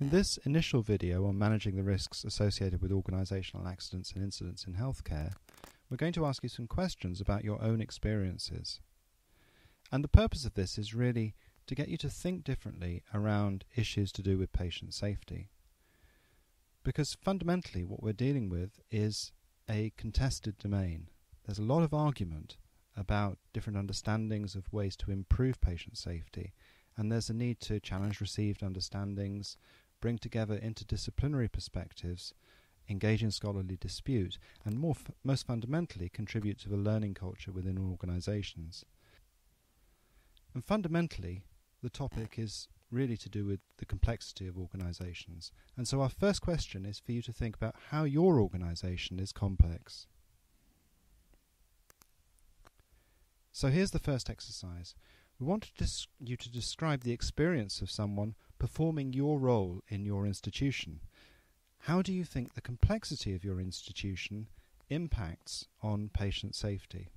In this initial video on managing the risks associated with organisational accidents and incidents in healthcare, we're going to ask you some questions about your own experiences. And the purpose of this is really to get you to think differently around issues to do with patient safety. Because fundamentally, what we're dealing with is a contested domain. There's a lot of argument about different understandings of ways to improve patient safety, and there's a need to challenge received understandings, bring together interdisciplinary perspectives, engage in scholarly dispute, and more f- most fundamentally contribute to the learning culture within organisations. And fundamentally, the topic is really to do with the complexity of organisations. And so, our first question is for you to think about how your organisation is complex. So, here's the first exercise. We want to you to describe the experience of someone performing your role in your institution. How do you think the complexity of your institution impacts on patient safety?